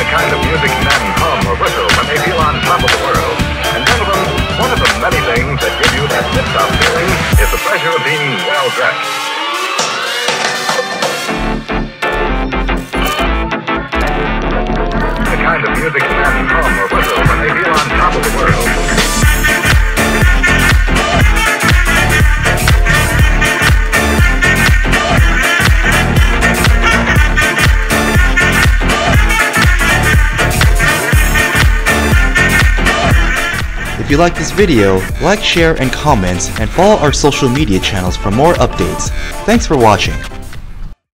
the kind of music men hum or whistle when they feel on top of the world. And gentlemen, one of the many things that give you that lift-off feeling is the pleasure of being well-dressed. If you like this video, like, share, and comment, and follow our social media channels for more updates. Thanks for watching.